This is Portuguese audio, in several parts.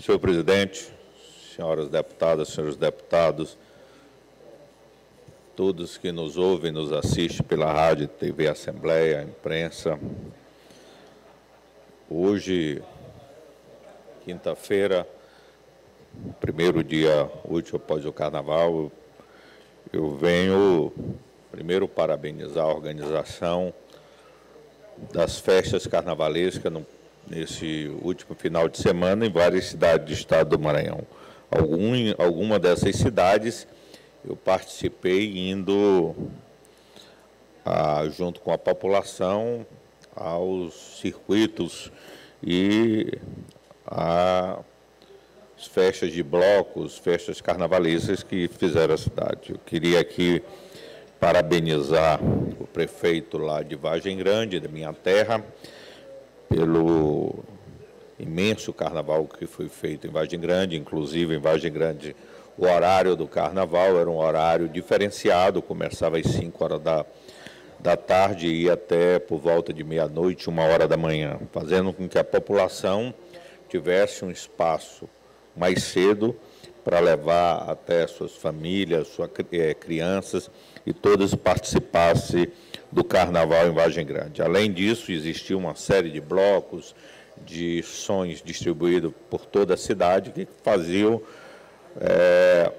Senhor presidente, senhoras deputadas, senhores deputados, todos que nos ouvem, nos assistem pela rádio, TV Assembleia, imprensa. Hoje, quinta-feira, primeiro dia útil após o Carnaval, eu venho primeiro parabenizar a organização das festas carnavalescas no, nesse último final de semana em várias cidades do estado do Maranhão. Algum, alguma dessas cidades eu participei indo a, junto com a população aos circuitos e as festas de blocos, festas carnavalescas que fizeram a cidade. Eu queria aqui parabenizar o prefeito lá de Vagem Grande, da minha terra, pelo imenso carnaval que foi feito em Vagem Grande, inclusive em Vagem Grande o horário do carnaval era um horário diferenciado, começava às 5 horas da, da tarde e ia até por volta de meia-noite, uma hora da manhã, fazendo com que a população tivesse um espaço mais cedo para levar até suas famílias, suas é, crianças e todas participassem do carnaval em Vargem Grande. Além disso, existia uma série de blocos, de sons distribuídos por toda a cidade que faziam é,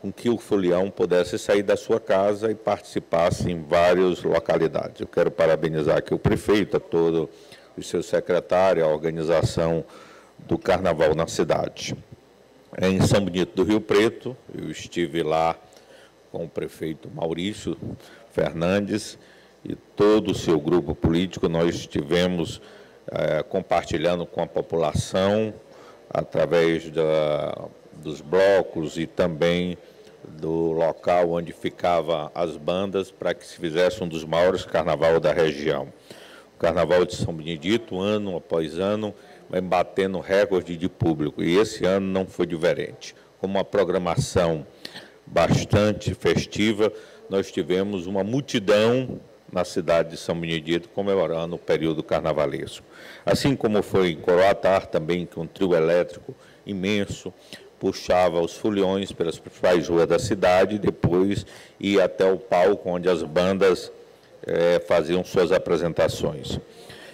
com que o folião pudesse sair da sua casa e participasse em várias localidades. Eu quero parabenizar aqui o prefeito, a todo o seu secretário, a organização do carnaval na cidade. Em São Benito do Rio Preto, eu estive lá com o prefeito Maurício Fernandes e todo o seu grupo político. Nós estivemos é, compartilhando com a população, através da, dos blocos e também do local onde ficavam as bandas, para que se fizesse um dos maiores carnavais da região. O Carnaval de São Benedito, ano após ano, vem batendo recorde de público, e esse ano não foi diferente. Com uma programação bastante festiva, nós tivemos uma multidão na cidade de São Benedito comemorando o período carnavalesco. Assim como foi em Coroatar também, com um trio elétrico imenso, puxava os foliões pelas principais ruas da cidade e depois ia até o palco onde as bandas é, faziam suas apresentações.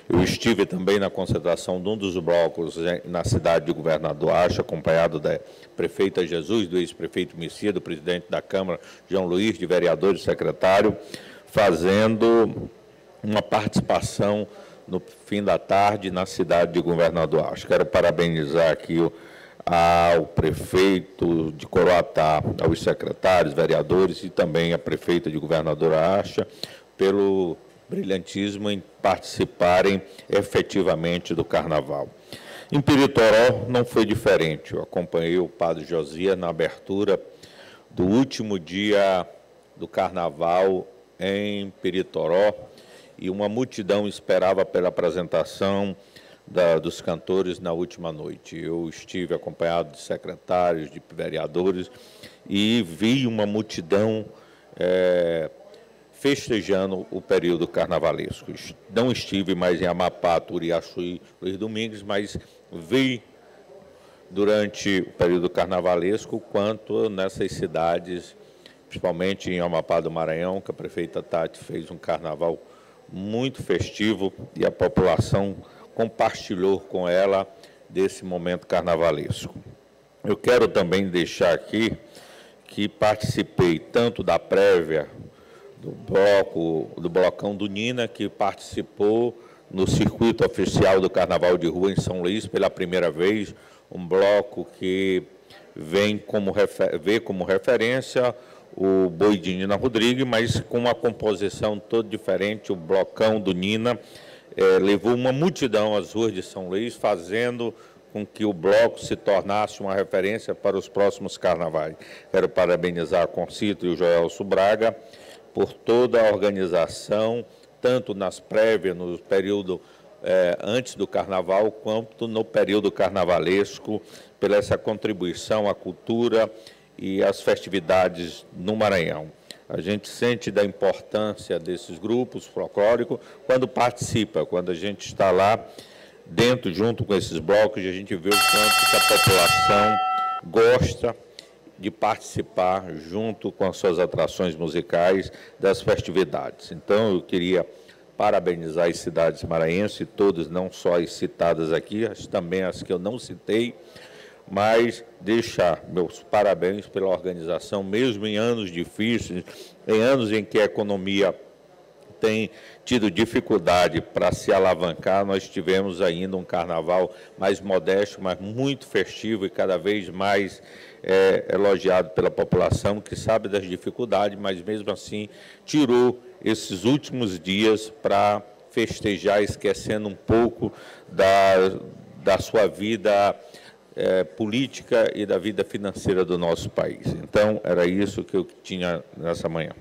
Eu estive também na concentração de um dos blocos né, na cidade de Governador Acha, acompanhado da prefeita Jesus, do ex-prefeito Messia, do presidente da Câmara, João Luiz, de vereador e secretário, fazendo uma participação no fim da tarde na cidade de Governador Acha. Quero parabenizar aqui o ao prefeito de Coroatá, aos secretários, vereadores e também a prefeita de Governadora Acha, pelo brilhantismo em participarem efetivamente do carnaval. Em Piritoró não foi diferente. Eu acompanhei o padre Josias na abertura do último dia do carnaval em Piritoró e uma multidão esperava pela apresentação da, dos cantores na última noite. Eu estive acompanhado de secretários, de vereadores e vi uma multidão é, festejando o período carnavalesco. Não estive mais em Amapá, Turiaçu Luiz Domingues, mas vi durante o período carnavalesco quanto nessas cidades, principalmente em Amapá do Maranhão, que a prefeita Tati fez um carnaval muito festivo e a população compartilhou com ela desse momento carnavalesco. Eu quero também deixar aqui que participei tanto da prévia do bloco, do blocão do Nina, que participou no circuito oficial do Carnaval de Rua em São Luís pela primeira vez, um bloco que vem como vê como referência o boi de Nina Rodrigues, mas com uma composição toda diferente, o blocão do Nina, é, levou uma multidão às ruas de São Luís, fazendo com que o bloco se tornasse uma referência para os próximos carnavais. Quero parabenizar a Concito e o Joelso Braga por toda a organização, tanto nas prévias, no período é, antes do carnaval, quanto no período carnavalesco, pela essa contribuição à cultura e às festividades no Maranhão. A gente sente da importância desses grupos folclóricos quando participa, quando a gente está lá dentro, junto com esses blocos, a gente vê o quanto a população gosta de participar, junto com as suas atrações musicais, das festividades. Então, eu queria parabenizar as cidades maranhenses, todas, não só as citadas aqui, as, também as que eu não citei, mas deixar meus parabéns pela organização, mesmo em anos difíceis, em anos em que a economia tem tido dificuldade para se alavancar, nós tivemos ainda um carnaval mais modesto, mas muito festivo e cada vez mais é, elogiado pela população, que sabe das dificuldades, mas mesmo assim tirou esses últimos dias para festejar, esquecendo um pouco da, da sua vida é, política e da vida financeira do nosso país. Então, era isso que eu tinha nessa manhã.